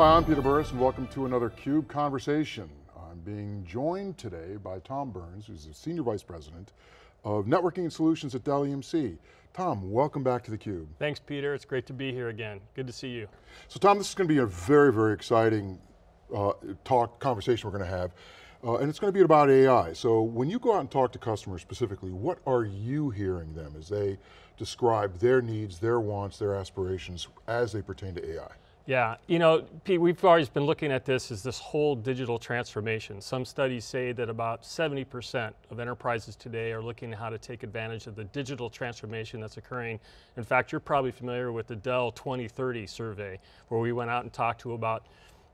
Hi, I'm Peter Burris and welcome to another CUBE Conversation. I'm being joined today by Tom Burns, who's the Senior Vice President of Networking and Solutions at Dell EMC. Tom, welcome back to theCUBE. Thanks Peter, it's great to be here again. Good to see you. So Tom, this is going to be a very, very exciting uh, talk, conversation we're going to have. Uh, and it's going to be about AI. So when you go out and talk to customers specifically, what are you hearing them as they describe their needs, their wants, their aspirations as they pertain to AI? Yeah, you know, Pete, we've always been looking at this as this whole digital transformation. Some studies say that about 70% of enterprises today are looking at how to take advantage of the digital transformation that's occurring. In fact, you're probably familiar with the Dell 2030 survey, where we went out and talked to about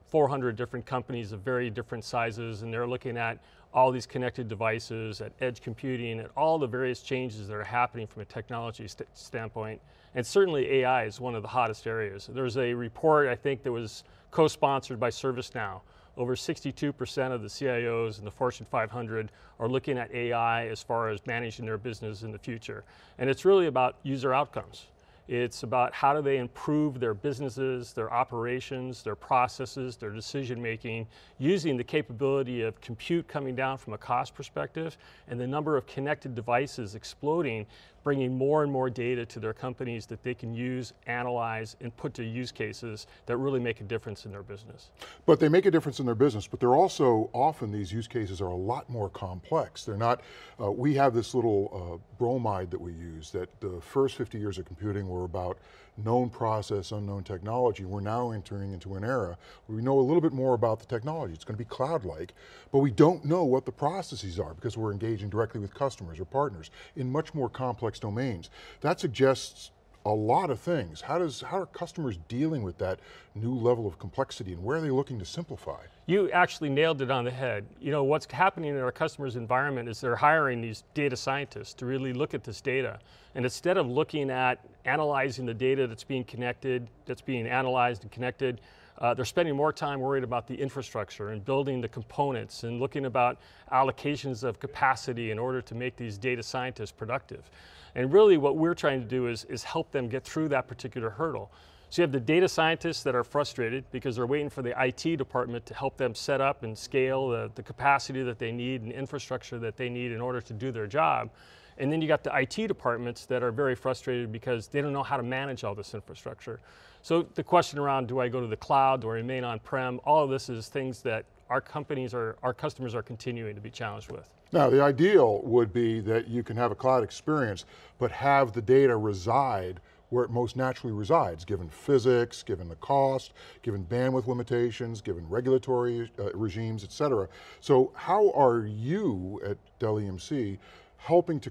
400 different companies of very different sizes, and they're looking at all these connected devices, at edge computing, at all the various changes that are happening from a technology st standpoint. And certainly AI is one of the hottest areas. There's a report, I think, that was co-sponsored by ServiceNow. Over 62% of the CIOs in the Fortune 500 are looking at AI as far as managing their business in the future. And it's really about user outcomes. It's about how do they improve their businesses, their operations, their processes, their decision making, using the capability of compute coming down from a cost perspective and the number of connected devices exploding bringing more and more data to their companies that they can use, analyze, and put to use cases that really make a difference in their business. But they make a difference in their business, but they're also, often these use cases are a lot more complex. They're not, uh, we have this little uh, bromide that we use that the first 50 years of computing were about known process, unknown technology. We're now entering into an era where we know a little bit more about the technology. It's going to be cloud-like, but we don't know what the processes are because we're engaging directly with customers or partners in much more complex domains. That suggests a lot of things. How, does, how are customers dealing with that new level of complexity and where are they looking to simplify? You actually nailed it on the head. You know, what's happening in our customers' environment is they're hiring these data scientists to really look at this data. And instead of looking at analyzing the data that's being connected, that's being analyzed and connected, uh, they're spending more time worried about the infrastructure and building the components and looking about allocations of capacity in order to make these data scientists productive. And really what we're trying to do is, is help them get through that particular hurdle. So you have the data scientists that are frustrated because they're waiting for the IT department to help them set up and scale the, the capacity that they need and infrastructure that they need in order to do their job. And then you got the IT departments that are very frustrated because they don't know how to manage all this infrastructure. So the question around, do I go to the cloud, do I remain on-prem, all of this is things that our companies are, our customers are continuing to be challenged with. Now the ideal would be that you can have a cloud experience, but have the data reside where it most naturally resides, given physics, given the cost, given bandwidth limitations, given regulatory uh, regimes, et cetera. So how are you at Dell EMC helping to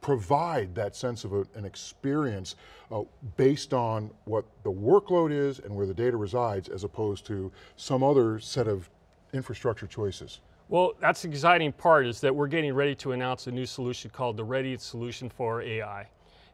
provide that sense of a, an experience uh, based on what the workload is and where the data resides as opposed to some other set of infrastructure choices? Well, that's the exciting part is that we're getting ready to announce a new solution called the Ready Solution for AI.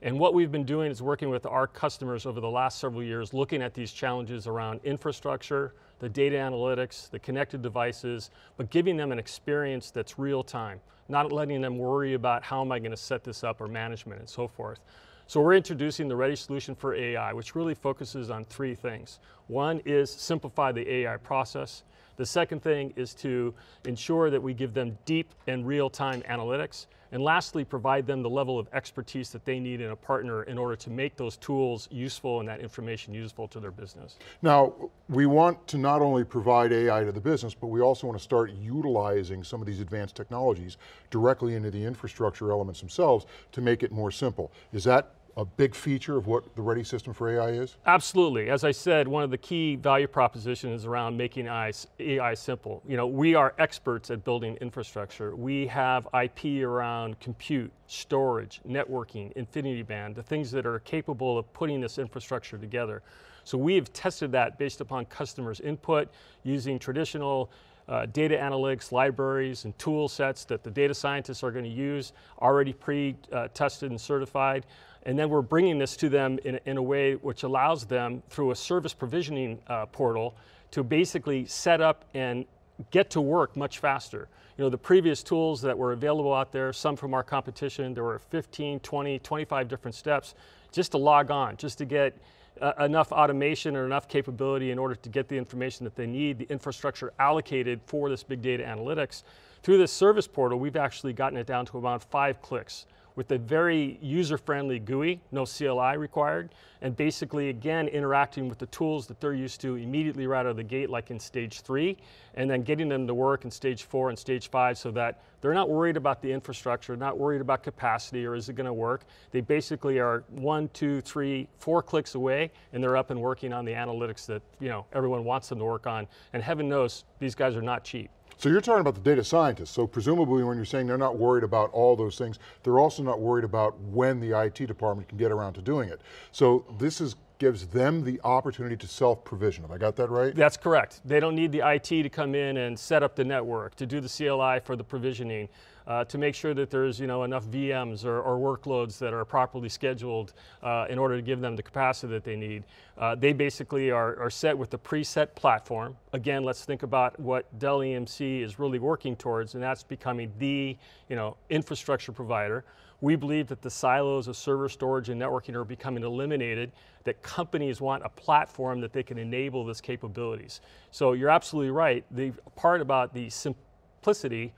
And what we've been doing is working with our customers over the last several years, looking at these challenges around infrastructure, the data analytics, the connected devices, but giving them an experience that's real time, not letting them worry about how am I going to set this up or management and so forth. So we're introducing the Ready Solution for AI, which really focuses on three things. One is simplify the AI process. The second thing is to ensure that we give them deep and real-time analytics. And lastly, provide them the level of expertise that they need in a partner in order to make those tools useful and that information useful to their business. Now, we want to not only provide AI to the business, but we also want to start utilizing some of these advanced technologies directly into the infrastructure elements themselves to make it more simple. Is that a big feature of what the Ready System for AI is? Absolutely. As I said, one of the key value propositions is around making AI, AI simple. You know, we are experts at building infrastructure. We have IP around compute, storage, networking, InfiniBand, the things that are capable of putting this infrastructure together. So we have tested that based upon customers' input using traditional uh, data analytics libraries and tool sets that the data scientists are going to use, already pre-tested and certified. And then we're bringing this to them in, in a way which allows them, through a service provisioning uh, portal, to basically set up and get to work much faster. You know, the previous tools that were available out there, some from our competition, there were 15, 20, 25 different steps just to log on, just to get uh, enough automation or enough capability in order to get the information that they need, the infrastructure allocated for this big data analytics. Through this service portal, we've actually gotten it down to about five clicks with a very user-friendly GUI, no CLI required, and basically, again, interacting with the tools that they're used to immediately right out of the gate, like in stage three, and then getting them to work in stage four and stage five so that they're not worried about the infrastructure, not worried about capacity or is it gonna work. They basically are one, two, three, four clicks away, and they're up and working on the analytics that you know everyone wants them to work on. And heaven knows, these guys are not cheap. So you're talking about the data scientists. So presumably when you're saying they're not worried about all those things, they're also not worried about when the IT department can get around to doing it. So this is gives them the opportunity to self-provision. Have I got that right? That's correct. They don't need the IT to come in and set up the network, to do the CLI for the provisioning, uh, to make sure that there's you know, enough VMs or, or workloads that are properly scheduled uh, in order to give them the capacity that they need. Uh, they basically are, are set with the preset platform. Again, let's think about what Dell EMC is really working towards, and that's becoming the you know, infrastructure provider. We believe that the silos of server storage and networking are becoming eliminated, that companies want a platform that they can enable this capabilities. So you're absolutely right. The part about the simplicity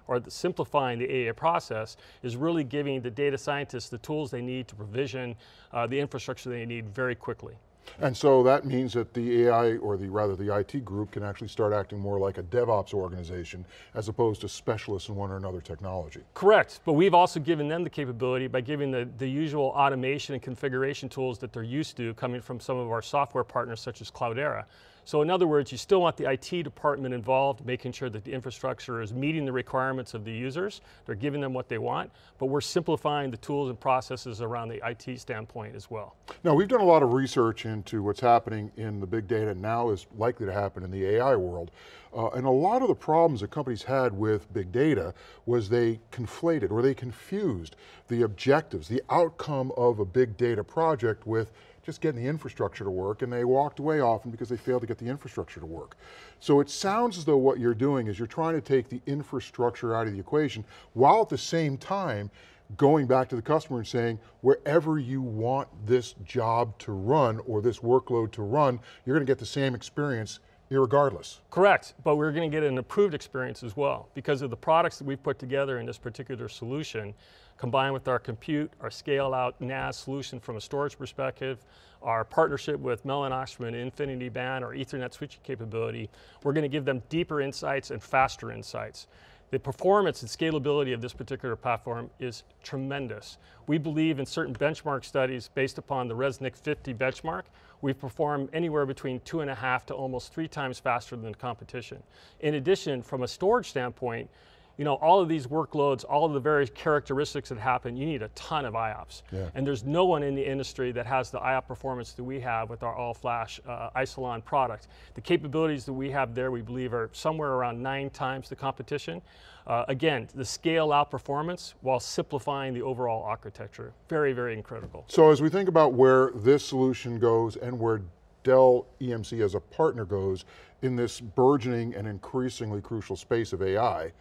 or the simplifying the AI process is really giving the data scientists the tools they need to provision uh, the infrastructure they need very quickly. And so that means that the AI, or the rather the IT group can actually start acting more like a DevOps organization as opposed to specialists in one or another technology. Correct, but we've also given them the capability by giving the, the usual automation and configuration tools that they're used to coming from some of our software partners such as Cloudera. So in other words, you still want the IT department involved, making sure that the infrastructure is meeting the requirements of the users, they're giving them what they want, but we're simplifying the tools and processes around the IT standpoint as well. Now we've done a lot of research into what's happening in the big data now is likely to happen in the AI world. Uh, and a lot of the problems that companies had with big data was they conflated or they confused the objectives, the outcome of a big data project with just getting the infrastructure to work and they walked away often because they failed to get the infrastructure to work. So it sounds as though what you're doing is you're trying to take the infrastructure out of the equation while at the same time going back to the customer and saying, wherever you want this job to run or this workload to run, you're going to get the same experience irregardless. Correct, but we're going to get an improved experience as well because of the products that we've put together in this particular solution combined with our compute, our scale out NAS solution from a storage perspective, our partnership with Mellon Osterman, InfiniBand, our Ethernet switching capability, we're going to give them deeper insights and faster insights. The performance and scalability of this particular platform is tremendous. We believe in certain benchmark studies based upon the ResNet 50 benchmark, we've performed anywhere between two and a half to almost three times faster than the competition. In addition, from a storage standpoint, you know, all of these workloads, all of the various characteristics that happen, you need a ton of IOPS. Yeah. And there's no one in the industry that has the IOP performance that we have with our all-flash uh, Isilon product. The capabilities that we have there, we believe, are somewhere around nine times the competition. Uh, again, the scale out performance while simplifying the overall architecture. Very, very critical. So as we think about where this solution goes and where Dell EMC as a partner goes in this burgeoning and increasingly crucial space of AI,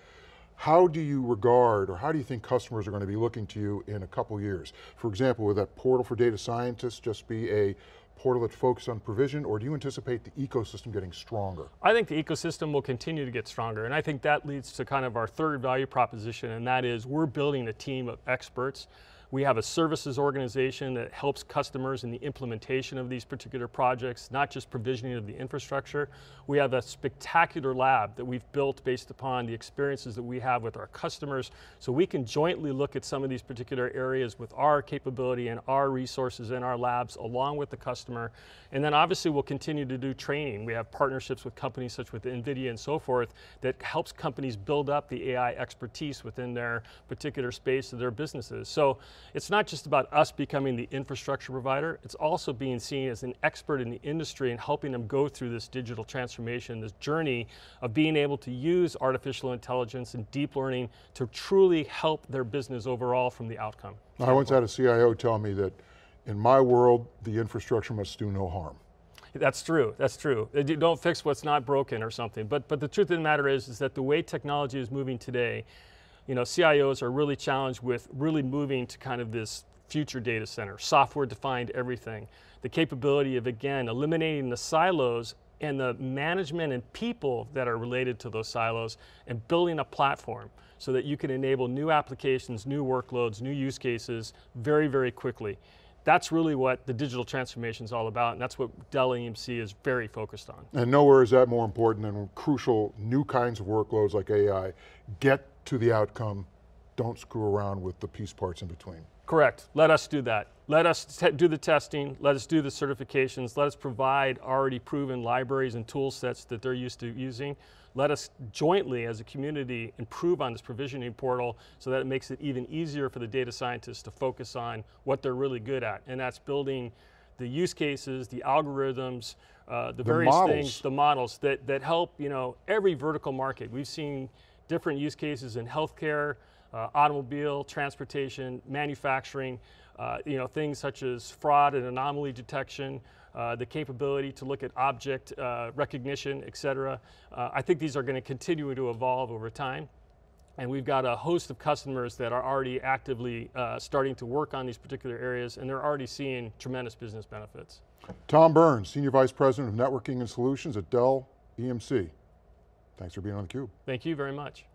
how do you regard, or how do you think customers are going to be looking to you in a couple years? For example, will that portal for data scientists just be a portal that focuses on provision, or do you anticipate the ecosystem getting stronger? I think the ecosystem will continue to get stronger, and I think that leads to kind of our third value proposition, and that is we're building a team of experts we have a services organization that helps customers in the implementation of these particular projects, not just provisioning of the infrastructure. We have a spectacular lab that we've built based upon the experiences that we have with our customers, so we can jointly look at some of these particular areas with our capability and our resources in our labs along with the customer. And then obviously we'll continue to do training. We have partnerships with companies such with NVIDIA and so forth that helps companies build up the AI expertise within their particular space of their businesses. So it's not just about us becoming the infrastructure provider, it's also being seen as an expert in the industry and helping them go through this digital transformation, this journey of being able to use artificial intelligence and deep learning to truly help their business overall from the outcome. I once had a CIO tell me that in my world, the infrastructure must do no harm. That's true, that's true. Don't fix what's not broken or something. But, but the truth of the matter is, is that the way technology is moving today, you know, CIOs are really challenged with really moving to kind of this future data center, software defined everything. The capability of, again, eliminating the silos and the management and people that are related to those silos and building a platform so that you can enable new applications, new workloads, new use cases very, very quickly. That's really what the digital transformation is all about, and that's what Dell EMC is very focused on. And nowhere is that more important than crucial new kinds of workloads like AI. Get to the outcome, don't screw around with the piece parts in between. Correct, let us do that. Let us do the testing, let us do the certifications, let us provide already proven libraries and tool sets that they're used to using. Let us jointly as a community improve on this provisioning portal so that it makes it even easier for the data scientists to focus on what they're really good at, and that's building the use cases, the algorithms, uh, the, The various models. things, the models that, that help you know, every vertical market. We've seen different use cases in healthcare, uh, automobile, transportation, manufacturing, uh, you know, things such as fraud and anomaly detection, uh, the capability to look at object uh, recognition, et cetera. Uh, I think these are going to continue to evolve over time. And we've got a host of customers that are already actively uh, starting to work on these particular areas, and they're already seeing tremendous business benefits. Tom Burns, Senior Vice President of Networking and Solutions at Dell EMC. Thanks for being on theCUBE. Thank you very much.